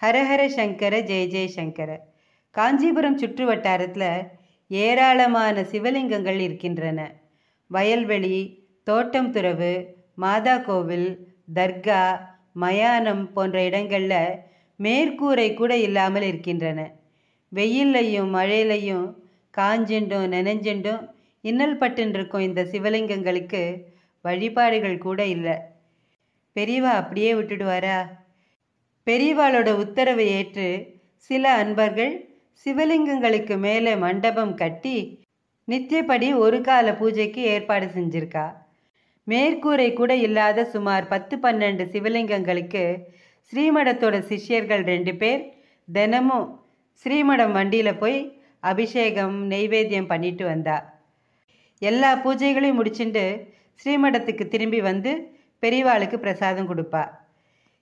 ஹரஹர சங்கர ஜெய ஜெயசங்கர காஞ்சிபுரம் சுற்று வட்டாரத்தில் ஏராளமான சிவலிங்கங்கள் இருக்கின்றன. வயல்வெளி தோட்டம் துறவு மாதா கோவில் தர்கா மயானம் போன்ற இடங்களில் மேற்கூரை கூட இல்லாமல் இருக்கின்றன. வெயில்லையும் மழையிலையும் காஞ்சென்றும் நெனஞ்சிண்டும் இன்னல் பட்டுருக்கும் இந்த சிவலிங்கங்களுக்கு வழிபாடுகள் கூட இல்லை. பெரியவா அப்படியே விட்டுடுவாரா? பெரியவாளோட உத்தரவை ஏற்று சில அன்பர்கள் சிவலிங்கங்களுக்கு மேலே மண்டபம் கட்டி நித்தியப்படி ஒரு கால பூஜைக்கு ஏற்பாடு செஞ்சிருக்கா. மேற்கூரை கூட இல்லாத சுமார் பத்து பன்னெண்டு சிவலிங்கங்களுக்கு ஸ்ரீமடத்தோட சிஷ்யர்கள் ரெண்டு பேர் தினமும் ஸ்ரீமடம் வண்டியில் போய் அபிஷேகம் நெய்வேத்தியம் பண்ணிட்டு வந்தா. எல்லா பூஜைகளையும் முடிச்சுட்டு ஸ்ரீமடத்துக்கு திரும்பி வந்து பெரியவாளுக்கு பிரசாதம் கொடுப்பா.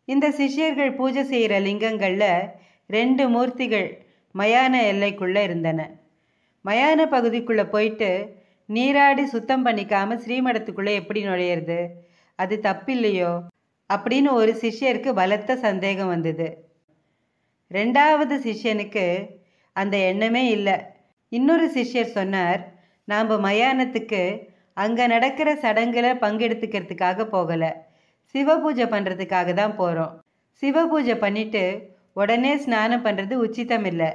இந்த சிஷ்யர்கள் பூஜை செய்கிற லிங்கங்களில் ரெண்டு மூர்த்திகள் மயான எல்லைக்குள்ளே இருந்தன. மயான பகுதிக்குள்ளே போயிட்டு நீராடி சுத்தம் பண்ணிக்காம ஸ்ரீமடத்துக்குள்ளே எப்படி நுழையிறது? அது தப்பில்லையோ? அப்படின்னு ஒரு சிஷ்யருக்கு பலத்த சந்தேகம் வந்தது. ரெண்டாவது சிஷ்யனுக்கு அந்த எண்ணமே இல்லை. இன்னொரு சிஷ்யர் சொன்னார் நாம் மயானத்துக்கு அங்கே நடக்கிற சடங்கில் பங்கெடுத்துக்கிறதுக்காக போகலை. சிவபூஜை பண்ணுறதுக்காக தான் போகிறோம் சிவபூஜை பண்ணிட்டு உடனே ஸ்நானம் பண்ணுறது உச்சிதம் இல்லை.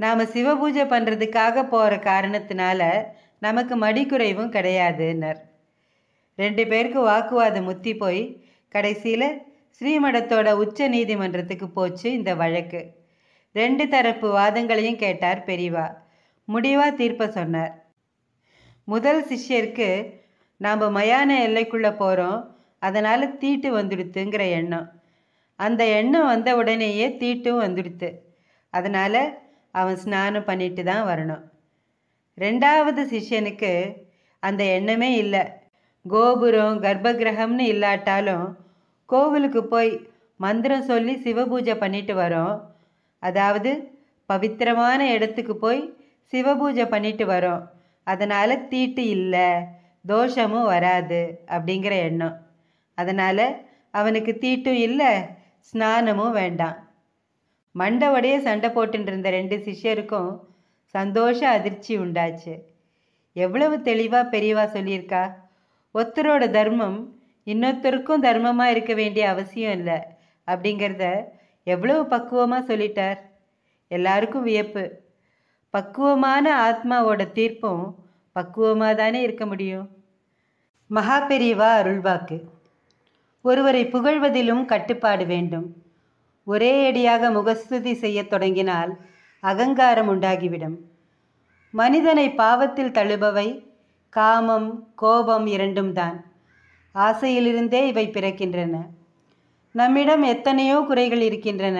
நாம் சிவபூஜை பண்ணுறதுக்காக போகிற காரணத்தினால நமக்கு மடிக்குறைவும் கிடையாதுன்னர். ரெண்டு பேருக்கு வாக்குவாதம் முத்தி போய் கடைசியில் ஸ்ரீமடத்தோட உச்ச நீதிமன்றத்துக்கு போச்சு இந்த வழக்கு. ரெண்டு தரப்பு வாதங்களையும் கேட்டார் பெரியவா. முடிவாக தீர்ப்ப சொன்னார். முதல் சிஷ்யருக்கு நாம் மயான எல்லைக்குள்ளே போகிறோம் அதனால் தீட்டு வந்துடுத்துங்கிற எண்ணம். அந்த எண்ணம் வந்த உடனேயே தீட்டும் வந்துடுத்து. அதனால் அவன் ஸ்நானம் பண்ணிட்டு தான் வரணும். ரெண்டாவது சிஷ்யனுக்கு அந்த எண்ணமே இல்லை. கோபுரம் கர்ப்பகிரகம்னு இல்லாட்டாலும் கோவிலுக்கு போய் மந்திரம் சொல்லி சிவபூஜை பண்ணிட்டு வரோம். அதாவது பவித்திரமான இடத்துக்கு போய் சிவபூஜை பண்ணிட்டு வரோம். அதனால் தீட்டு இல்லை தோஷமும் வராது அப்படிங்கிற எண்ணம். அதனால் அவனுக்கு தீட்டும் இல்லை ஸ்நானமும் வேண்டாம். மண்டவடைய சண்டை போட்டுட்டு இருந்த ரெண்டு சிஷ்யருக்கும் சந்தோஷ அதிர்ச்சி உண்டாச்சு. எவ்வளவு தெளிவாக பெரியவா சொல்லியிருக்கா? ஒருத்தரோட தர்மம் இன்னொருத்தருக்கும் தர்மமாக இருக்க வேண்டிய அவசியம் இல்லை அப்படிங்கிறத எவ்வளவு பக்குவமாக சொல்லிட்டார். எல்லாருக்கும் வியப்பு. பக்குவமான ஆத்மாவோட தீர்ப்பும் பக்குவமாக தானே இருக்க முடியும். மகா பெரியவா அருள்வாக்கு. ஒருவரை புகழ்வதிலும் கட்டுப்பாடு வேண்டும். ஒரே அடியாக முகஸ்துதி செய்யத் தொடங்கினால் அகங்காரம் உண்டாகிவிடும். மனிதனை பாவத்தில் தழுபவை காமம் கோபம் இரண்டும் தான். ஆசையிலிருந்தே இவை பிறக்கின்றன. நம்மிடம் எத்தனையோ குறைகள் இருக்கின்றன.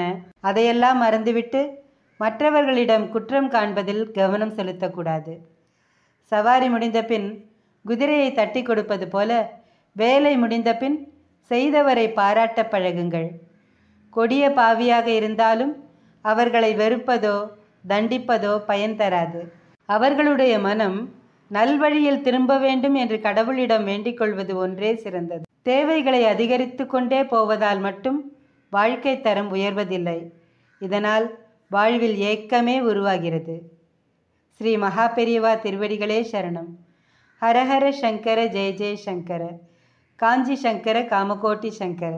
அதையெல்லாம் மறந்துவிட்டு மற்றவர்களிடம் குற்றம் காண்பதில் கவனம் செலுத்தக்கூடாது. சவாரி முடிந்த பின் குதிரையை தட்டி கொடுப்பது போல வேலை முடிந்த பின் செய்தவரை பாராட்ட பழகுங்கள். கொடிய பாவியாக இருந்தாலும் அவர்களை வெறுப்பதோ தண்டிப்பதோ பயன் தராது. அவர்களுடைய மனம் நல்வழியில் திரும்ப வேண்டும் என்று கடவுளிடம் வேண்டிக் கொள்வது ஒன்றே சிறந்தது. தேவைகளை அதிகரித்து கொண்டே போவதால் மட்டும் வாழ்க்கை தரம் உயர்வதில்லை. இதனால் வாழ்வில் ஏக்கமே உருவாகிறது. ஸ்ரீ மகா பெரியவா திருவடிகளே சரணம். ஹரஹர சங்கர ஜெய ஜெய சங்கர. காஞ்சி சங்கர காமகோட்டி சங்கர